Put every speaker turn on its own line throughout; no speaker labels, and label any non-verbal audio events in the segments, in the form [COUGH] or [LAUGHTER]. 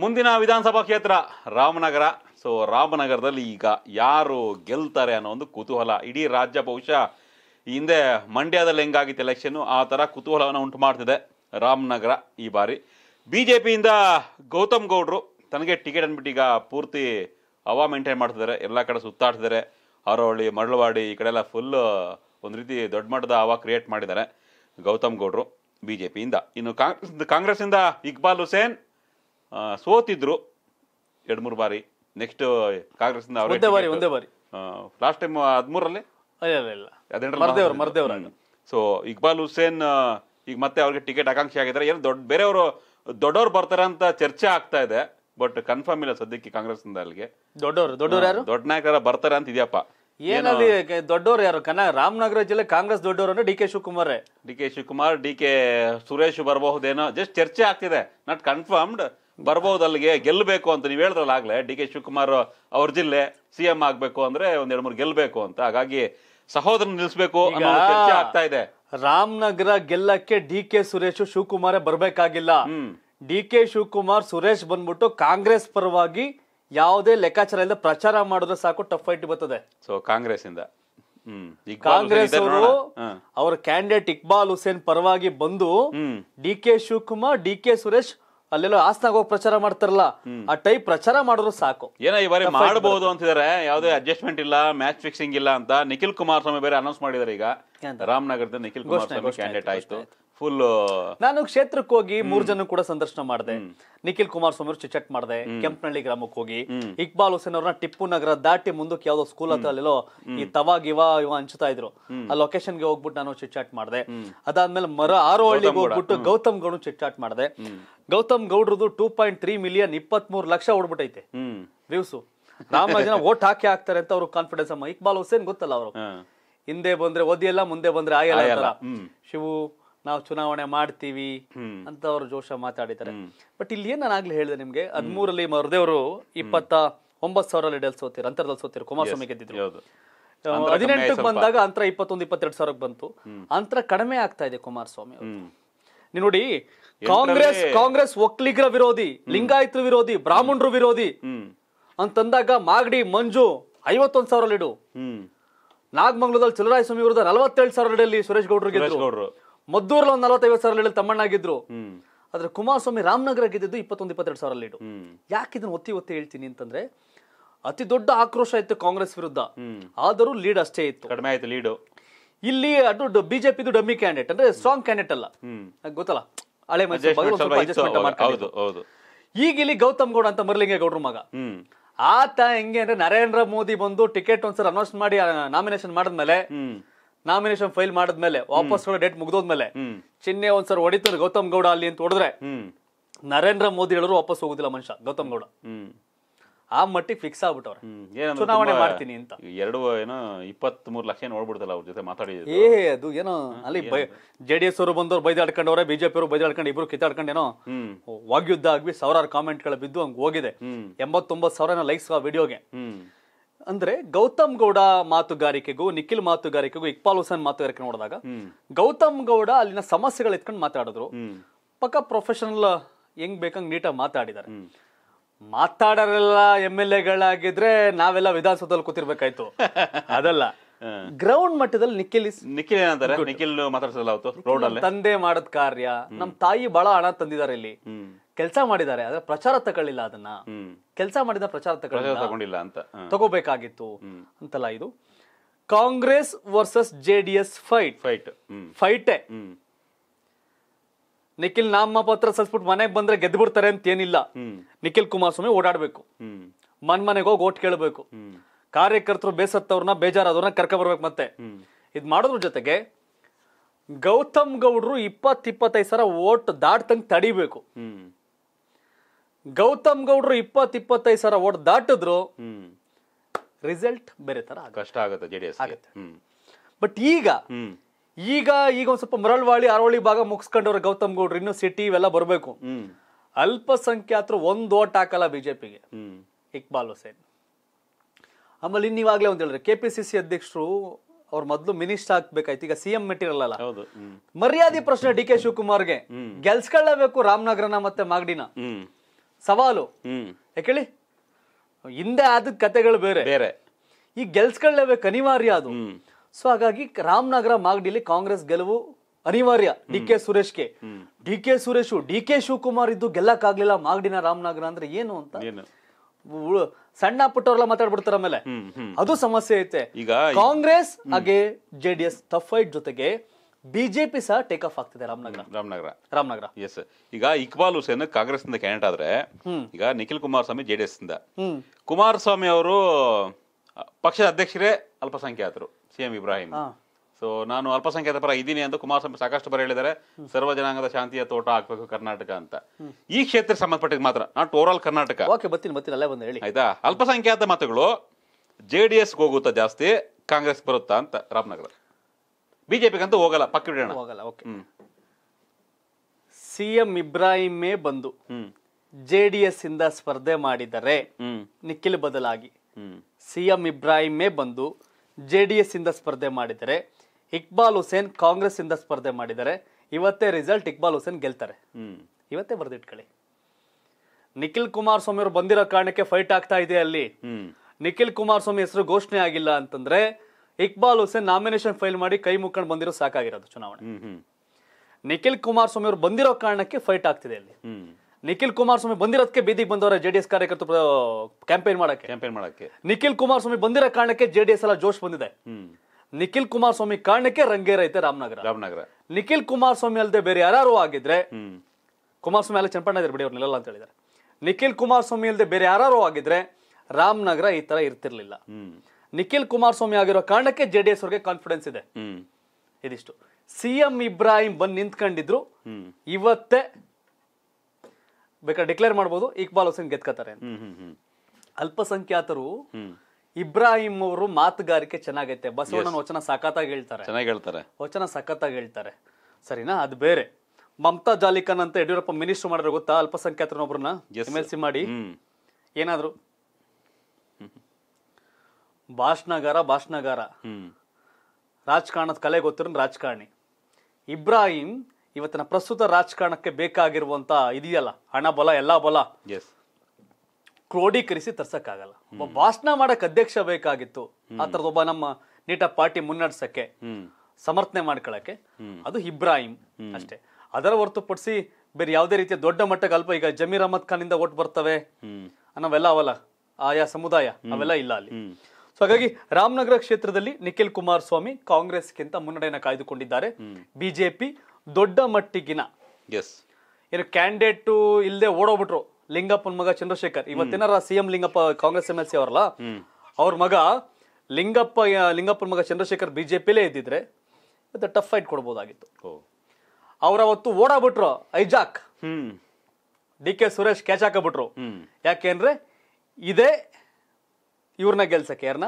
ಮುಂದಿನ ವಿಧಾನಸಭಾ ಕ್ಷೇತ್ರ, ರಾಮನಗರ. ಸೊ ರಾಮನಗರದಲ್ಲಿ ಈಗ ಯಾರು ಗೆಲ್ತಾರೆ ಅನ್ನೋ ಒಂದು ಕುತೂಹಲ. ಇಡೀ ರಾಜ್ಯ ಬಹುಶಃ ಹಿಂದೆ ಮಂಡ್ಯದಲ್ಲಿ ಹೆಂಗಾಗಿತ್ತು ಎಲೆಕ್ಷನ್ನು ಆ ಥರ ಕುತೂಹಲವನ್ನು ಉಂಟು ಮಾಡ್ತಿದೆ ರಾಮನಗರ ಈ ಬಾರಿ. ಬಿ ಜೆ ಪಿಯಿಂದ ಗೌತಮ್ ಗೌಡ್ರು ತನಗೆ ಟಿಕೆಟ್ ಅಂದ್ಬಿಟ್ಟು ಈಗ ಪೂರ್ತಿ ಹವಾ ಮೇಂಟೈನ್ ಮಾಡ್ತಿದ್ದಾರೆ. ಎಲ್ಲ ಕಡೆ ಸುತ್ತಾಡ್ತಿದ್ದಾರೆ. ಹರೋಳಿ ಮರಳವಾಡಿ ಈ ಕಡೆ ಎಲ್ಲ ಫುಲ್ಲು ಒಂದು ರೀತಿ ದೊಡ್ಡ ಮಟ್ಟದ ಹವಾ ಕ್ರಿಯೇಟ್ ಮಾಡಿದ್ದಾರೆ ಗೌತಮ್ ಗೌಡ್ರು ಬಿ ಜೆ ಪಿಯಿಂದ ಇನ್ನು ಕಾಂಗ್ರೆಸ್, ಕಾಂಗ್ರೆಸ್ಸಿಂದ ಇಕ್ಬಾಲ್ ಹುಸೇನ್ ಸೋತಿದ್ರು ಎರಡು ಮೂರು ಬಾರಿ. ನೆಕ್ಸ್ಟ್ ಕಾಂಗ್ರೆಸ್ಸಿಂದ
ಒಂದೇ ಬಾರಿ ಒಂದೇ ಬಾರಿ.
ಲಾಸ್ಟ್ ಟೈಮ್ ಹದಿಮೂರಲ್ಲಿ
ಮರ್ದೇವ್ರು
ಸೊ ಇಕ್ಬಾಲ್ ಹುಸೇನ್ ಈಗ ಮತ್ತೆ ಅವ್ರಿಗೆ ಟಿಕೆಟ್ ಆಕಾಂಕ್ಷಿ ಆಗಿದ್ದಾರೆ. ಏನು ದೊಡ್ಡ ಬೇರೆಯವರು ದೊಡ್ಡವ್ರು ಬರ್ತಾರೆ ಅಂತ ಚರ್ಚೆ ಆಗ್ತಾ ಇದೆ. ಬಟ್ ಕನ್ಫರ್ಮ್ ಇಲ್ಲ ಸದ್ಯಕ್ಕೆ ಕಾಂಗ್ರೆಸ್ ಅಲ್ಲಿಗೆ.
ದೊಡ್ಡವರು ದೊಡ್ಡವರು ಯಾರು?
ದೊಡ್ಡ ನಾಯಕರ ಬರ್ತಾರೆ ಅಂತ ಇದೆಯಪ್ಪ.
ಏನಲ್ಲಿ ದೊಡ್ಡವರು ಯಾರು? ಕನ್ನ ರಾಮನಗರ ಜಿಲ್ಲೆ ಕಾಂಗ್ರೆಸ್ ದೊಡ್ಡವರು ಅಂದ್ರೆ D K Shivakumar.
D K Shivakumar D K Suresh ಬರಬಹುದೇನೋ just ಚರ್ಚೆ ಆಗ್ತಿದೆ. ನಾಟ್ ಕನ್ಫರ್ಮ್ಡ್ ಬರ್ಬಹುದು ಅಲ್ಲಿಗೆ ಗೆಲ್ಲಬೇಕು ಅಂತ ನೀವು ಹೇಳಿದ್ರಲ್ಲ ಆಗಲೇ ಡಿ ಕೆ ಶಿವಕುಮಾರ್ ಅವ್ರ ಜಿಲ್ಲೆ ಸಿ ಎಂ ಆಗಬೇಕು ಅಂದ್ರೆ ಒಂದ್ ಎರಡು ಮೂರು ಗೆಲ್ಲಬೇಕು ಅಂತ. ಹಾಗಾಗಿ ಸಹೋದರನ್ ನಿಲ್ಲಿಸಬೇಕು ಅನ್ನೋ ಚರ್ಚೆ ಆಗ್ತಾ ಇದೆ.
ರಾಮನಗರ ಗೆಲ್ಲಕ್ಕೆ ಡಿ ಕೆ ಸುರೇಶ್ ಶಿವಕುಮಾರೇ ಬರ್ಬೇಕಾಗಿಲ್ಲ. ಡಿ ಕೆ ಶಿವಕುಮಾರ್ ಸುರೇಶ್ ಬಂದ್ಬಿಟ್ಟು ಕಾಂಗ್ರೆಸ್ ಪರವಾಗಿ ಯಾವುದೇ ಲೆಕ್ಕಾಚಾರ ಇಲ್ಲದೆ ಪ್ರಚಾರ ಮಾಡಿದ್ರೆ ಸಾಕು ಟಫ್ ಫೈಟ್ ಬರ್ತದೆ.
ಸೊ ಕಾಂಗ್ರೆಸ್ ಇಂದ ಹ್ಮ್
ಕಾಂಗ್ರೆಸ್ ಅವರು
ಅವ್ರ
ಅವರ ಕ್ಯಾಂಡಿಡೇಟ್ ಇಕ್ಬಾಲ್ ಹುಸೇನ್ ಪರವಾಗಿ ಬಂದು
ಹ್ಮ್.
D K Shivakumar D K Suresh ಅಲ್ಲೆಲ್ಲ ಹಾಸನಾಗ ಹೋಗಿ ಪ್ರಚಾರ ಮಾಡ್ತಾರಲ್ಲ ಆ ಟೈಪ್ ಪ್ರಚಾರ ಮಾಡಿದ್ರು ಸಾಕು.
ಏನೋ ಈ ಬಾರಿ ಮಾಡಬಹುದು ಅಂತಿದ್ದಾರೆ ಯಾವುದೇ ಅಡ್ಜಸ್ಟ್ಮೆಂಟ್ ಇಲ್ಲ ಮ್ಯಾಚ್ ಫಿಕ್ಸಿಂಗ್ ಇಲ್ಲ ಅಂತ ನಿಖಿಲ್ ಕುಮಾರಸ್ವಾಮಿ ಬೇರೆ ಅನೌನ್ಸ್ ಮಾಡಿದ್ದಾರೆ ಈಗ. ರಾಮನಗರದ ನಿಖಿಲ್ ಕುಮಾರಸ್ವಾಮಿ ಕ್ಯಾಂಡಿಡೇಟ್ ಆಯ್ತು. ಫುಲ್
ನಾನು ಕ್ಷೇತ್ರಕ್ಕೆ ಹೋಗಿ ಮೂರ್ ಜನ ಕೂಡ ಸಂದರ್ಶನ ಮಾಡಿದೆ. ನಿಖಿಲ್ ಕುಮಾರಸ್ವಾಮಿ ಅವರು ಚಿಚಟ್ ಮಾಡಿದೆ. ಕೆಂಪನಹಳ್ಳಿ ಗ್ರಾಮಕ್ಕೆ ಹೋಗಿ. ಇಕ್ಬಾಲ್ ಹುಸೇನ್ ಅವ್ರನ್ನ ಟಿಪ್ಪು ನಗರ ದಾಟಿ ಮುಂದಕ್ಕೆ ಯಾವ್ದೋ ಸ್ಕೂಲ್ ಹತ್ರ ಅಲ್ಲೆಲ್ಲೋ ಈ ತವಾಗ ಇವ ಇವ ಹಂಚ್ತಾ ಇದ್ರು. ಆ ಲೊಕೇಶನ್ಗೆ ಹೋಗ್ಬಿಟ್ಟು ನಾನು ಚಿಟ್ಚಾಟ್ ಮಾಡಿದೆ. ಅದಾದ್ಮೇಲೆ ಮರ ಆರೋಹಳ್ಳಿಗೆ ಹೋಗ್ಬಿಟ್ಟು ಗೌತಮ್ ಗೌಡ್ ಚಿಟ್ಚಾಟ್ ಮಾಡಿದೆ. ಗೌತಮ್ ಗೌಡ್ರದು ಟೂ ಪಾಯಿಂಟ್ ತ್ರೀ ಮಿಲಿಯನ್ ಇಪ್ಪತ್ತ್ ಮೂರು ಲಕ್ಷ ಓಡ್ಬಿಟ್ಟೈತೆ. ವ್ಯೂಸು ಜನ ಓಟ್ ಹಾಕಿ ಹಾಕ್ತಾರೆ ಅಂತ ಅವ್ರು ಕಾನ್ಫಿಡೆನ್ಸ್ ಅಮ್ಮ. ಇಕ್ಬಾಲ್ ಹುಸೇನ್ ಗೊತ್ತಲ್ಲ ಅವರು. ಹಿಂದೆ ಬಂದ್ರೆ ಓದಿಯಲ್ಲ ಮುಂದೆ ಬಂದ್ರೆ ಆಯಲ್ಲ. ಶಿವು ನಾವು ಚುನಾವಣೆ ಮಾಡ್ತೀವಿ ಅಂತ ಅವರು ಜೋಶ ಮಾತಾಡಿದ್ದಾರೆ. ಬಟ್ ಇಲ್ಲಿ ಏನ್ ನಾನು ಆಗ್ಲೇ ಹೇಳಿದೆ ನಿಮ್ಗೆ ಹದಿಮೂರಲ್ಲಿ ಮರದೇವರು ಇಪ್ಪತ್ತ ಒಂಬತ್ತು ಸಾವಿರ ಲೀಡಲ್ ಸೋತಿರು ಅಂತರದಲ್ಲಿ ಸೋತಿರು ಕುಮಾರಸ್ವಾಮಿ ಗೆದ್ದಿದ್ರು.
ಹೌದು.
ಹದಿನೆಂಟಕ್ಕೆ ಬಂದಾಗ ಅಂತರ ಇಪ್ಪತ್ತೊಂದು ಇಪ್ಪತ್ತೆರಡು ಸಾವಿರಕ್ಕೆ ಬಂತು. ಅಂತರ ಕಡಿಮೆ ಆಗ್ತಾ ಇದೆ ಕುಮಾರಸ್ವಾಮಿ
ಸ್ವಾಮಿ
ನೀ ನೋಡಿ ಕಾಂಗ್ರೆಸ್ ಕಾಂಗ್ರೆಸ್ ಒಕ್ಕಲಿಗರ ವಿರೋಧಿ ಲಿಂಗಾಯತರ ವಿರೋಧಿ ಬ್ರಾಹ್ಮಣರು ವಿರೋಧಿ ಅಂತಂದಾಗ ಮಾಗಡಿ ಮಂಜು ಐವತ್ತೊಂದು ಸಾವಿರ ಲೀಡು ನಾಗಮಂಗಲದಲ್ಲಿ ಚಲುರಾಯ ಸ್ವಾಮಿ ವಿರುದ್ಧ ನಲವತ್ತೇಳು ಸಾವಿರ ಲೀಡಲ್ಲಿ ಸುರೇಶ್ ಗೌಡ್ರು
ಸುರೇಶ್
ಮದ್ದೂರಲ್ಲಿ ಒಂದ್ ನಲವತ್ತೈವತ್ತು ಸಾವಿರ ಲೀಡಲ್ಲಿ ತಮ್ಮಣ್ಣಾಗಿದ್ರು. ಆದ್ರೆ ಕುಮಾರಸ್ವಾಮಿ ರಾಮನಗರ ಗೆದ್ದಿದ್ದು ಇಪ್ಪತ್ತೊಂದು ಇಪ್ಪತ್ತೆರಡು ಸಾವಿರ ಲೀಡು. ಯಾಕೆ ಇದನ್ನ ಒತ್ತಿ ಒತ್ತಿ ಹೇಳ್ತೀನಿ ಅಂತಂದ್ರೆ ಅತಿ ದೊಡ್ಡ ಆಕ್ರೋಶ ಇತ್ತು ಕಾಂಗ್ರೆಸ್ ವಿರುದ್ಧ. ಆದರೂ ಲೀಡ್ ಅಷ್ಟೇ ಇತ್ತು.
ಕಡಿಮೆ ಆಯ್ತು ಲೀಡು.
ಇಲ್ಲಿ ಅದು ಬಿಜೆಪಿದು ಡಮ್ಮಿ ಕ್ಯಾಂಡಿಡೇಟ್ ಅಂದ್ರೆ ಸ್ಟ್ರಾಂಗ್ ಕ್ಯಾಂಡಿಡೇಟ್ ಅಲ್ಲ. ಗೊತ್ತಲ್ಲ. ಹಳೆ ಈಗ ಇಲ್ಲಿ ಗೌತಮ್ ಗೌಡ ಅಂತ ಮರಲಿಂಗೇಗೌಡ್ರ ಮಗ. ಆತ ಹೆಂಗೆ ಅಂದ್ರೆ ನರೇಂದ್ರ ಮೋದಿ ಬಂದು ಟಿಕೆಟ್ ಒಂದ್ಸಲ ಅನೌನ್ಸ್ ಮಾಡಿ ನಾಮಿನೇಷನ್ ಮಾಡಿದ್ಮೇಲೆ ನಾಮಿನೇಷನ್ ಫೈಲ್ ಮಾಡಿದ್ಮೇಲೆ ವಾಪಸ್ ಡೇಟ್ ಮುಗ್ದೋದ್ಮೇಲೆ
ಚಿನ್ನೆ
ಚಿಹ್ನೆ ಒಂದ್ಸಲ ಹೊಡಿತು ಗೌತಮ್ ಗೌಡ ಅಲ್ಲಿ ಅಂತ ಹೊಡೆದ್ರೆ ನರೇಂದ್ರ ಮೋದಿ ಹೇಳಿದ್ರು ವಾಪಸ್ ಹೋಗುದಿಲ್ಲ ಮನುಷ್ಯ ಗೌತಮ್ ಗೌಡ. ಆ ಮಟ್ಟಿಗೆ ಫಿಕ್ಸ್ ಆಗ್ಬಿಟ್ಟವ್ರೆ. ಚುನಾವಣೆ ಮಾಡ್ತೀನಿ ಅಂತ.
ಎರಡು ಏನೋ ಇಪ್ಪತ್ತ್ ಮೂರು ಲಕ್ಷ ನೋಡ್ಬಿಡ್ತಲ್ಲ ಅವ್ರ ಜೊತೆ ಮಾತಾಡಿ
ಏ ಅದು ಏನೋ ಅಲ್ಲಿ ಜೆ ಡಿ ಎಸ್ ಅವರು ಬಂದವ್ರು ಬೈದಾಡ್ಕೊಂಡವ್ರೆ ಬಿಜೆಪಿ ಅವರು ಬೈದಾಡ್ಕೊಂಡು ಇಬ್ರು ಕಿತ್ತಾಡ್ಕೊಂಡೇನೋ
ಏನೋ
ವಾಗ್ಯುದ್ಧ ಆಗ್ಬಿ ಸಾವಿರಾರು ಕಾಮೆಂಟ್ಗಳ ಬಿದ್ದು ಹಂಗ್ ಹೋಗಿದೆ. ಎಂಬತ್ತೊಂಬತ್ತು ಸಾವಿರ ಲೈಕ್ಸ್ ಆ ವಿಡಿಯೋಗೆ ಅಂದ್ರೆ ಗೌತಮ್ ಗೌಡ ಮಾತುಗಾರಿಕೆಗೂ ನಿಖಿಲ್ ಮಾತುಗಾರಿಕೆಗೂ ಇಕ್ಬಾಲ್ ಹುಸೇನ್ ಮಾತುಗಾರಿಕೆ ನೋಡಿದಾಗ ಗೌತಮ್ ಗೌಡ ಅಲ್ಲಿನ ಸಮಸ್ಯೆಗಳು ಎತ್ಕೊಂಡು ಮಾತಾಡಿದ್ರು. ಪಕ್ಕ ಪ್ರೊಫೆಷನಲ್ ಹೆಂಗ್ ಬೇಕಂಗ್ ನೀಟಾಗಿ ಮಾತಾಡಿದ್ದಾರೆ. ಮಾತಾಡೋರೆಲ್ಲ ಎಂ ಎಲ್ ಎಗಳಾಗಿದ್ರೆ ನಾವೆಲ್ಲ ವಿಧಾನಸೌಧದಲ್ಲಿ ಕೂತಿರ್ಬೇಕಾಯ್ತು. [LAUGHS] ಅದಲ್ಲ. ಗ್ರೌಂಡ್ ಮಟ್ಟದಲ್ಲಿ ನಿಖಿಲ್
ನಿಖಿಲ್ ಏನಂತಾರೆ ನಿಖಿಲ್ ಮಾತಾಡ್ಸಲ್ಲ ಅವತ್ತು? ರೋಡ್
ನಮ್ ತಂದೆ ಮಾಡದ್ ಕಾರ್ಯ. ನಮ್ ತಾಯಿ ಬಹಳ ಹಣ ತಂದಿದ್ದಾರೆ ಇಲ್ಲಿ. ಕೆಲಸ ಮಾಡಿದ್ದಾರೆ ಆದ್ರೆ ಪ್ರಚಾರ ತಗೊಳ್ಳಿಲ್ಲ ಅದನ್ನ. ಕೆಲಸ ಮಾಡಿದ ಪ್ರಚಾರ
ತಗೊಂಡಿಲ್ಲ ಅಂತ.
ತಗೋಬೇಕಾಗಿತ್ತು ಅಂತಲ್ಲ ಇದು. Congress versus J D S fight
fight
ಫೈಟೆ Nikhil ನಾಮಪತ್ರ ಸಲ್ಸ್ಬಿಟ್ಟು ಮನೆಗೆ ಬಂದ್ರೆ ಗೆದ್ದು ಬಿಡ್ತಾರೆ ಅಂತ ಏನಿಲ್ಲ ನಿಖಿಲ್ ಕುಮಾರಸ್ವಾಮಿ ಓಡಾಡ್ಬೇಕು.
ಹ್ಮ್.
ಮನ್ ಮನೆಗೆ ಹೋಗಿ ಓಟ್ ಕೇಳಬೇಕು. ಕಾರ್ಯಕರ್ತರು ಬೇಸತ್ತವ್ರನ್ನ ಬೇಜಾರಾದವ್ರನ್ನ ಕರ್ಕ ಬರ್ಬೇಕು ಮತ್ತೆ. ಇದ್ ಮಾಡೋದ್ರ ಜೊತೆಗೆ ಗೌತಮ್ ಗೌಡ್ರು ಇಪ್ಪತ್ ಇಪ್ಪತ್ತೈದು ಸಾವಿರ ಓಟ್ ದಾಟ್ತಂಗ್ ತಡಿಬೇಕು.
ಹ್ಮ್.
ಗೌತಮ್ ಗೌಡ್ರು ಇಪ್ಪತ್ ಇಪ್ಪತ್ತೈದು ಸಾವಿರ ಓಟ್ ದಾಟಿದ್ರು
ಹ್ಮ್.
ರಿಸಲ್ಟ್ ಬೇರೆ ತರ
ಕಷ್ಟ ಆಗುತ್ತೆ ಜೆಡಿಎಸ್ ಆಗುತ್ತೆ.
ಬಟ್ ಈಗ ಈಗ ಈಗ ಒಂದ್ ಸ್ವಲ್ಪ ಮರಳ್ವಾಳಿ ಅರವಳಿ ಭಾಗ ಮುಗಿಸ್ಕೊಂಡವ್ರು ಗೌತಮ್ ಗೌಡ್ರು ಇನ್ನು ಸಿಟಿ ಇವೆಲ್ಲ ಬರಬೇಕು. ಅಲ್ಪಸಂಖ್ಯಾತರು ಒಂದ್ ಓಟ್ ಹಾಕಲ್ಲ ಬಿಜೆಪಿಗೆ.
ಹ್ಮ್.
ಇಕ್ಬಾಲ್ ಹುಸೇನ್. ಆಮೇಲೆ ಇನ್ನಿವಾಗ್ಲೇ ಒಂದ್ ಹೇಳಿದ್ರೆ ಕೆ ಪಿ ಸಿ ಸಿ ಅಧ್ಯಕ್ಷರು ಅವ್ರ ಮೊದ್ಲು ಮಿನಿಸ್ಟರ್ ಹಾಕ್ಬೇಕಾಯ್ತು ಈಗ ಸಿಎಂ ಮೆಟೀರಿಯಲ್ ಅಲ್ಲ. ಮರ್ಯಾದೆ ಪ್ರಶ್ನೆ ಡಿ ಕೆ ಶಿವಕುಮಾರ್ಗೆ. ಗೆಲ್ಸ್ಕೊಳ್ಳೇಬೇಕು ರಾಮನಗರನ ಮತ್ತೆ ಮಾಗಡಿನ.
ಹ್ಮ್.
ಸವಾಲು. ಯಾಕೇಳಿ ಹಿಂದೆ ಆದ ಕತೆಗಳು ಬೇರೆ.
ಬೇರೆ.
ಈ ಗೆಲ್ಸ್ಕೊಳ್ಳೇಬೇಕು ಅನಿವಾರ್ಯ ಅದು. ಸೊ ಹಾಗಾಗಿ ರಾಮನಗರ ಮಾಗಡಿಲಿ ಕಾಂಗ್ರೆಸ್ ಗೆಲುವು ಅನಿವಾರ್ಯ. D K ಸುರೇಶ್ಗೆ. D K Suresh D K Shivakumar ಇದ್ದು ಗೆಲ್ಲಕ್ಕಾಗ್ಲಿಲ್ಲ ಮಾಗಡಿನ ರಾಮನಗರ ಅಂದ್ರೆ ಏನು ಅಂತ? ಸಣ್ಣ ಪುಟ್ಟವ್ರೆಲ್ಲ ಮಾತಾಡ್ಬಿಡ್ತಾರ ಆಮೇಲೆ. ಅದು ಸಮಸ್ಯೆ ಐತೆ.
ಈಗ
ಕಾಂಗ್ರೆಸ್ ಹಾಗೆ ಜೆಡಿಎಸ್ ಟಫ್ ಫೈಟ್ ಜೊತೆಗೆ ಬಿಜೆಪಿ ಸಹ ಟೇಕ್ ಆಫ್ ಆಗ್ತಿದೆ ರಾಮನಗರ.
ರಾಮನಗರ.
ರಾಮನಗರ.
ಎಸ್ ಈಗ ಇಕ್ಬಾಲ್ ಹುಸೇನ್ ಕಾಂಗ್ರೆಸ್ ಇಂದ ಕ್ಯಾಂಡಿಡೇಟ್ ಆದ್ರೆ ಈಗ Nikhil Kumaraswamy J D S ಇಂದ ಕುಮಾರಸ್ವಾಮಿ ಅವರು ಪಕ್ಷದ ಅಧ್ಯಕ್ಷರೇ ಅಲ್ಪಸಂಖ್ಯಾತರು ಸಿ ಎಂ ಇಬ್ರಾಹಿಂ. ಸೊ ನಾನು ಅಲ್ಪಸಂಖ್ಯಾತ ಪರ ಇದ್ದೀನಿ ಅಂತ ಕುಮಾರಸ್ವಾಮಿ ಸಾಕಷ್ಟು ಬರ ಹೇಳಿದ್ದಾರೆ. ಸರ್ವ ಜನಾಂಗದ ಶಾಂತಿಯ ತೋಟ ಹಾಕ್ಬೇಕು ಕರ್ನಾಟಕ ಅಂತ. ಈ ಕ್ಷೇತ್ರಕ್ಕೆ ಸಂಬಂಧಪಟ್ಟಿದ್ದು ಮಾತ್ರ not over all Karnataka.
Okay ಬತ್ತೀನಿ ಬತ್ತೀನಿ ಅಲ್ಲೇ ಬಂದು ಹೇಳಿ.
ಆಯ್ತಾ? ಅಲ್ಪಸಂಖ್ಯಾತ ಮತಗಳು ಜೆ ಡಿ ಹೋಗುತ್ತಾ ಜಾಸ್ತಿ ಕಾಂಗ್ರೆಸ್ ಬರುತ್ತಾ ಅಂತ ರಾಮನಗರ. ಬಿಜೆಪಿಗಂತೂ ಹೋಗಲ್ಲ ಪಕ್ಕ ಬಿಡೋಣ.
ಹೋಗಲ್ಲ ಓಕೆ
ಹ್ಮ್.
ಸಿ ಎಂ ಇಬ್ರಾಹಿಮೇ ಬಂದು
ಹ್ಮ್.
ಜೆ ಡಿ ಎಸ್ ಇಂದ ಸ್ಪರ್ಧೆ ಮಾಡಿದರೆ
ಹ್ಮ್.
ನಿಖಿಲ್ ಬದಲಾಗಿ.
ಹ್ಮ್.
ಸಿ ಎಂ ಇಬ್ರಾಹಿಮೇ ಬಂದು ಜೆ ಡಿ ಎಸ್ ಇಂದ ಸ್ಪರ್ಧೆ ಮಾಡಿದರೆ ಇಕ್ಬಾಲ್ ಹುಸೇನ್ ಕಾಂಗ್ರೆಸ್ ಇಂದ ಸ್ಪರ್ಧೆ ಮಾಡಿದರೆ ಇವತ್ತೇ ರಿಸಲ್ಟ್ ಇಕ್ಬಾಲ್ ಹುಸೇನ್ ಗೆಲ್ತಾರೆ.
ಹ್ಮ್.
ಇವತ್ತೇ ಬರೆದಿಟ್ಕೊಳ್ಳಿ. ನಿಖಿಲ್ ಕುಮಾರಸ್ವಾಮಿ ಅವರು ಬಂದಿರೋ ಕಾರಣಕ್ಕೆ ಫೈಟ್ ಆಗ್ತಾ ಇದೆ ಅಲ್ಲಿ?
ಹ್ಮ್.
ನಿಖಿಲ್ ಕುಮಾರಸ್ವಾಮಿ ಹೆಸರು ಘೋಷಣೆ ಆಗಿಲ್ಲ ಅಂತಂದ್ರೆ ಇಕ್ಬಾಲ್ ಹುಸೇನ್ ನಾಮಿನೇಷನ್ ಫೈಲ್ ಮಾಡಿ ಕೈ ಮುಕ್ಕೊಂಡು ಬಂದಿರೋ ಸಾಕಾಗಿರೋದು ಚುನಾವಣೆ. ನಿಖಿಲ್ ಕುಮಾರಸ್ವಾಮಿ ಅವರು ಬಂದಿರೋ ಕಾರಣಕ್ಕೆ ಫೈಟ್ ಆಗ್ತಿದೆ ಅಲ್ಲಿ ನಿಖಿಲ್ ಕುಮಾರಸ್ವಾಮಿ ಬಂದಿರೋದಕ್ಕೆ ಬೀದಿಗೆ ಬಂದವರ ಜೆ ಡಿ ಎಸ್ ಕಾರ್ಯಕರ್ತರು ಕ್ಯಾಂಪೇನ್ ಮಾಡಕ್ಕೆ.
ಕ್ಯಾಂಪೇನ್ ಮಾಡಕ್ಕೆ.
ನಿಖಿಲ್ ಕುಮಾರಸ್ವಾಮಿ ಬಂದಿರೋ ಕಾರಣಕ್ಕೆ ಜೆ ಡಿ ಎಸ್ ಎಲ್ಲ ಜೋಶ್ ಬಂದಿದೆ. ನಿಖಿಲ್ ಕುಮಾರಸ್ವಾಮಿ ಕಾರಣಕ್ಕೆ ರಂಗೇರೈತೆ ರಾಮನಗರ.
ರಾಮನಗರ.
ನಿಖಿಲ್ ಕುಮಾರಸ್ವಾಮಿ ಅಲ್ಲದೆ ಬೇರೆ ಯಾರು ಆಗಿದ್ರೆ ಕುಮಾರಸ್ವಾಮಿ ಎಲ್ಲ ಚಂಪಣ್ಣ ಇದ್ದಾರೆ ಬಿಡಿ ಅವ್ರು ನಿಲ್ಲಲ್ಲ ಅಂತ ಹೇಳಿದ್ದಾರೆ. ನಿಖಿಲ್ ಕುಮಾರಸ್ವಾಮಿ ಅಲ್ಲದೆ ಬೇರೆ ಯಾರು ಆಗಿದ್ರೆ ರಾಮನಗರ ಈ ತರ ಇರ್ತಿರ್ಲಿಲ್ಲ. ನಿಖಿಲ್ ಕುಮಾರಸ್ವಾಮಿ ಆಗಿರೋ ಕಾರಣಕ್ಕೆ ಜೆ ಡಿ ಎಸ್ ಅವ್ರಿಗೆ ಕಾನ್ಫಿಡೆನ್ಸ್ ಇದೆ. ಇದಿಷ್ಟು. ಸಿ ಎಂ ಇಬ್ರಾಹಿಂ ಬಂದು ನಿಂತ್ಕೊಂಡಿದ್ರು. ಇವತ್ತೇ ಬೇಕಾದ್ರೆ ಡಿಕ್ಲೇರ್ ಮಾಡ್ಬೋದು ಇಕ್ಬಾಲ್ ಹುಸೇನ್ ಗೆದ್ಕತಾರೆ ಅಲ್ಪಸಂಖ್ಯಾತರು ಇಬ್ರಾಹಿಂ ಅವರು ಮಾತುಗಾರಿಕೆ ಚೆನ್ನಾಗೈತೆ. ಬಸವಣ್ಣನ ವಚನ ಸಖತ್ತಾಗಿ ಹೇಳ್ತಾರೆ.
ಚೆನ್ನಾಗಿ ಹೇಳ್ತಾರೆ.
ವಚನ ಸಖತ್ತಾಗಿ ಹೇಳ್ತಾರೆ. ಸರಿನಾ? ಅದು ಬೇರೆ. ಮಮತಾ ಜಾಲಿಕನ್ ಅಂತ ಯಡಿಯೂರಪ್ಪ ಮಿನಿಸ್ಟರ್ ಮಾಡಿದ್ರೆ ಗೊತ್ತಾ ಅಲ್ಪಸಂಖ್ಯಾತರನ್ನೊಬ್ರನ್ನ?
Yes,
ಎಂ ಎಲ್ ಸಿ ಮಾಡಿ? ಏನಾದ್ರು? ಭಾಷಣಗಾರ ಭಾಷಣಗಾರ ರಾಜಕಾರಣದ ಕಲೆ ಗೊತ್ತಿರೋ ರಾಜಕಾರಣಿ. ಇಬ್ರಾಹಿಂ ಇವತ್ತಿನ ಪ್ರಸ್ತುತ ರಾಜಕಾರಣಕ್ಕೆ ಬೇಕಾಗಿರುವಂತ ಇದೆಯಲ್ಲ ಹಣ ಬಲ ಎಲ್ಲಾ ಬಲ.
ಎಸ್
ಕ್ರೋಢೀಕರಿಸಿ ತರ್ಸಕ್ಕಾಗಲ್ಲ. ಒಬ್ಬ ಭಾಷಣ ಮಾಡಕ್ ಅಧ್ಯಕ್ಷ ಬೇಕಾಗಿತ್ತು. ಆ ತರದ ಒಬ್ಬ ನಮ್ಮ ನೀಟ ಪಾರ್ಟಿ ಮುನ್ನಡೆಸಕ್ಕೆ ಸಮರ್ಥನೆ ಮಾಡ್ಕೊಳಕ್ಕೆ ಅದು ಇಬ್ರಾಹಿಂ ಅಷ್ಟೇ. ಅದರ ಹೊರತುಪಡಿಸಿ ಬೇರೆ ಯಾವುದೇ ರೀತಿಯ ದೊಡ್ಡ ಮಟ್ಟಕ್ಕೆ ಅಲ್ಪ ಈಗ ಜಮೀರ್ ಅಹಮದ್ ಖಾನ್ ಇಂದ ಓಟ್ ಬರ್ತವೆ ಅನ್ನೋವೆಲ್ಲ ಅವಲ್ಲ ಆಯಾ ಸಮುದಾಯ ಅವೆಲ್ಲ ಇಲ್ಲ ಅಲ್ಲಿ. ಸೊ ಹಾಗಾಗಿ ರಾಮನಗರ ಕ್ಷೇತ್ರದಲ್ಲಿ ನಿಖಿಲ್ ಕುಮಾರಸ್ವಾಮಿ ಕಾಂಗ್ರೆಸ್ಗಿಂತ ಮುನ್ನಡೆಯನ್ನು ಕಾಯ್ದುಕೊಂಡಿದ್ದಾರೆ. ಬಿಜೆಪಿ ದೊಡ್ಡ ಮಟ್ಟಿಗಿನ
ಎಸ್
ಏನು ಕ್ಯಾಂಡಿಡೇಟ್ ಇಲ್ಲದೆ ಓಡೋಗ್ಬಿಟ್ರು. ಲಿಂಗಪ್ಪನ ಮಗ Chandrashekhar. ಇವತ್ತೇನಾರ CM Lingappa Congress M L C ಅವರಲ್ಲ? ಅವ್ರ ಮಗ ಲಿಂಗಪ್ಪ ಲಿಂಗಪ್ಪನ ಮಗ ಚಂದ್ರಶೇಖರ್ ಬಿಜೆಪಿಲೇ ಇದ್ದಿದ್ರೆ ಮತ್ತೆ ಟಫ್ ಫೈಟ್ ಕೊಡ್ಬೋದಾಗಿತ್ತು.
ಅವರವತ್ತು
ಅವ್ರ ಅವತ್ತು ಓಡಾಬಿಟ್ರು ಐಜಾಕ್.
ಹ್ಮ್.
ಡಿ ಕೆ ಸುರೇಶ್ ಕ್ಯಾಚ್ ಹಾಕಬಿಟ್ರು. ಯಾಕೆಂದ್ರೆ ಇದೇ ಇವ್ರನ್ನ ಗೆಲ್ಸಕ್ಕೆ ಯಾರನ್ನ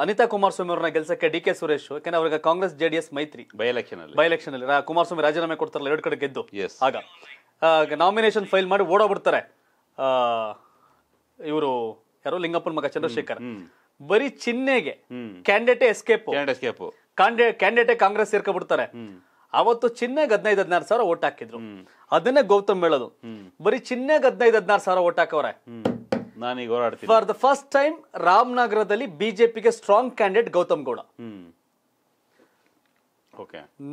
ಅನಿತಾ ಕುಮಾರಸ್ವಾಮಿ ಅವ್ರನ್ನ ಗೆಲ್ಸಕ್ಕೆ ಡಿ ಕೆ ಸುರೇಶ್ ಯಾಕಂದ್ರೆ ಅವ್ರಿಗೆ ಕಾಂಗ್ರೆಸ್ ಜೆ ಡಿ ಎಸ್ ಮೈತ್ರಿ.
ಬೈ ಎಲೆಕ್ಷನ್ ಅಲ್ಲಿ
ಬೈ ಎಲೆಕ್ಷನ್ ಅಲ್ಲಿ ರಾ- ಕುಮಾರಸ್ವಾಮಿ ರಾಜೀನಾಮೆ ಕೊಡ್ತಾರಲ್ಲ ಎರಡು ಕಡೆ ಗೆದ್ದು. ಆಗ. ನಾಮಿನೇಷನ್ ಫೈಲ್ ಮಾಡಿ ಓಡೋಗ್ಬಿಡ್ತಾರೆ. ಇವರು ಯಾರು? ಲಿಂಗಪ್ಪನ ಮಗ ಚಂದ್ರಶೇಖರ್. ಬರೀ ಚಿಹ್ನೆಗೆ. Candidate escape
escape
candidate Congress ಸೇರ್ಕೊಬಿಡ್ತಾರೆ. ಅವತ್ತು ಚಿಹ್ನೆಗೆ ಹದಿನೈದು ಹದಿನಾರು ಸಾವಿರ ಓಟ್ ಹಾಕಿದ್ರು. ಅದನ್ನೇ ಗೌತಮ್ ಹೇಳೋದು. ಬರೀ ಚಿಹ್ನೆಗೆ ಹದಿನೈದು ಹದಿನಾರು ಸಾವಿರ ಓಟ್ ಹಾಕವ್ರೆ.
ನಾನೀಗ ಹೋರಾಡ್ತೀನಿ.
ಫಾರ್ ದ ಫಸ್ಟ್ ಟೈಮ್ ರಾಮನಗರದಲ್ಲಿ ಬಿಜೆಪಿಗೆ ಸ್ಟ್ರಾಂಗ್ ಕ್ಯಾಂಡಿಡೇಟ್ ಗೌತಮ್ ಗೌಡ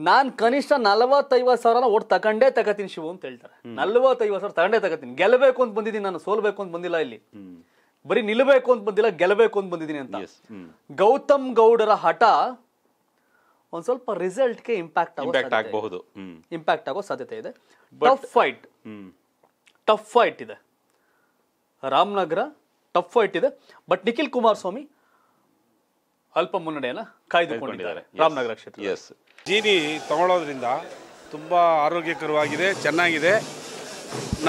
ನಾನ್ ಕನಿಷ್ಠ ನಲವತ್ತೈವತ್ ಸಾವಿರ ಓಟ್ ತಗೊಂಡೇ ತಗತೀನಿ ಶಿವು ಅಂತ ಹೇಳ್ತಾರೆ. ನಲವತ್ತೈವತ್ತು ಸಾವಿರ ತಗೊಂಡೇ ತಗತೀನಿ ಗೆಲ್ಲಬೇಕು ಅಂತ ಬಂದಿದ್ದೀನಿ ನಾನು ಸೋಲ್ಬೇಕು ಅಂತ ಬಂದಿಲ್ಲ ಇಲ್ಲಿ. ಬರೀ ನಿಲ್ಬೇಕು ಅಂತ ಬಂದಿಲ್ಲ ಗೆಲ್ಲಬೇಕು ಅಂತ ಬಂದಿದ್ದೀನಿ ಅಂತ. ಗೌತಮ್ ಗೌಡರ ಹಠ ಒಂದ್ ಸ್ವಲ್ಪ ಇಂಪ್ಯಾಕ್ಟ್ ಆಗೋ
ಇಂಪ್ಯಾಕ್ಟ್ ಆಗಬಹುದು.
ಇಂಪ್ಯಾಕ್ಟ್ ಆಗೋ ಸಾಧ್ಯತೆ ಇದೆ. ಟಫ್ ಫೈಟ್ ಟಫ್ ಫೈಟ್ ಇದೆ. ರಾಮನಗರ ಟಫ್ ಫೈಟ್ ಇದೆ. ಬಟ್ ನಿಖಿಲ್ ಕುಮಾರಸ್ವಾಮಿ ಅಲ್ಪ ಮುನ್ನಡೆಯನ್ನ ಕಾಯ್ದುಕೊಂಡಿದ್ದಾರೆ ರಾಮನಗರ ಕ್ಷೇತ್ರ
ಎಸ್
ಜೀನಿ ತಗೊಳ್ಳೋದ್ರಿಂದ ತುಂಬ ಆರೋಗ್ಯಕರವಾಗಿದೆ ಚೆನ್ನಾಗಿದೆ.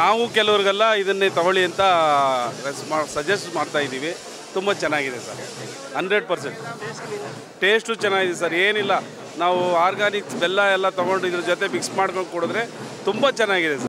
ನಾವು ಕೆಲವ್ರಿಗೆಲ್ಲ ಇದನ್ನೇ ತಗೊಳ್ಳಿ ಅಂತ ಸಜೆಸ್ಟ್ ಮಾಡ್ತಾ ಇದ್ದೀವಿ. ತುಂಬ ಚೆನ್ನಾಗಿದೆ ಸರ್. Hundred percent. ಟೇಸ್ಟು ಚೆನ್ನಾಗಿದೆ ಸರ್. ಏನಿಲ್ಲ. ನಾವು ಆರ್ಗಾನಿಕ್ಸ್ ಬೆಲ್ಲ ಎಲ್ಲ ತೊಗೊಂಡು ಇದ್ರ ಜೊತೆ ಮಿಕ್ಸ್ ಮಾಡ್ಕೊಂಡು ಕುಡಿದ್ರೆ ತುಂಬ ಚೆನ್ನಾಗಿದೆ ಸರ್.